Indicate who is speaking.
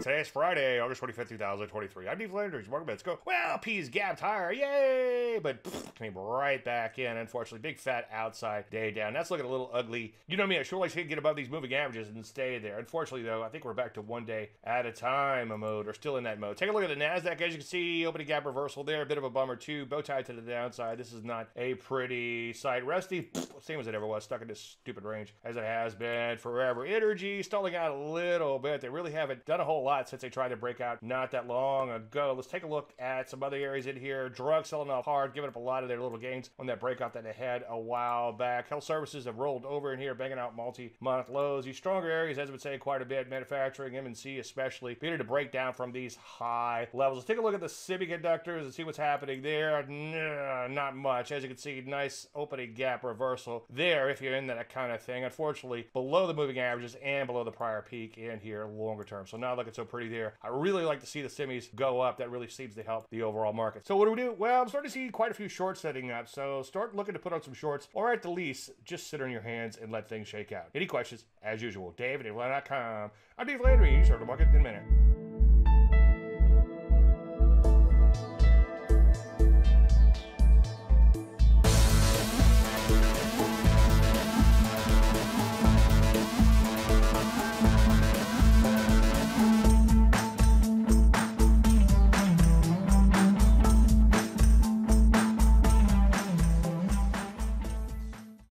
Speaker 1: Today is Friday, August 25th, 2023. I'm Dave Landry. Bets go. Well, P's gapped higher. Yay! But pff, came right back in. Unfortunately, big fat outside day down. That's looking a little ugly. You know me, I sure like to get above these moving averages and stay there. Unfortunately, though, I think we're back to one day at a time mode, or still in that mode. Take a look at the NASDAQ. As you can see, opening gap reversal there. A bit of a bummer, too. Bow tie to the downside. This is not a pretty sight. Rusty, pff, same as it ever was. Stuck in this stupid range as it has been forever. Energy stalling out a little bit. They really haven't done a whole lot since they tried to break out not that long ago. Let's take a look at some other areas in here. Drugs selling off hard, giving up a lot of their little gains on that breakout that they had a while back. Health services have rolled over in here, banging out multi-month lows. These stronger areas, as I would say, quite a bit. Manufacturing, M&C especially, beginning to break down from these high levels. Let's take a look at the semiconductors and see what's happening there. Nah, not much. As you can see, nice opening gap reversal there if you're in that kind of thing. Unfortunately, below the moving averages and below the prior peak in here longer term. So not looking so pretty there. I really like to see the semis go up. That really seems to help the overall market. So what do we do? Well, I'm starting to see quite a few shorts setting up. So start looking to put on some shorts, or at the least, just sit on your hands and let things shake out. Any questions? As usual, David at I'm Dave Landry. You start the market in a minute.